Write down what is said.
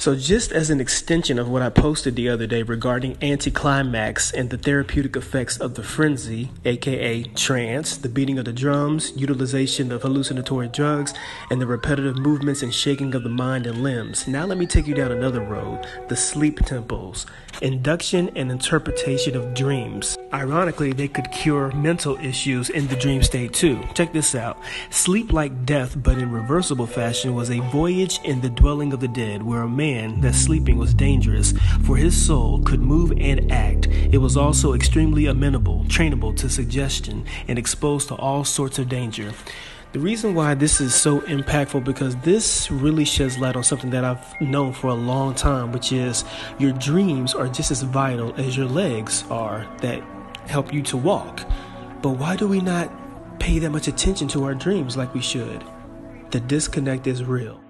So, just as an extension of what I posted the other day regarding anticlimax and the therapeutic effects of the frenzy, aka trance, the beating of the drums, utilization of hallucinatory drugs, and the repetitive movements and shaking of the mind and limbs, now let me take you down another road the sleep temples, induction and interpretation of dreams. Ironically, they could cure mental issues in the dream state too. Check this out Sleep like death, but in reversible fashion, was a voyage in the dwelling of the dead, where a man man that sleeping was dangerous, for his soul could move and act. It was also extremely amenable, trainable to suggestion, and exposed to all sorts of danger. The reason why this is so impactful because this really sheds light on something that I've known for a long time, which is your dreams are just as vital as your legs are that help you to walk. But why do we not pay that much attention to our dreams like we should? The disconnect is real.